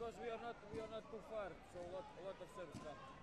we are not we are not too far, so a lot a lot of service come.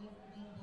You've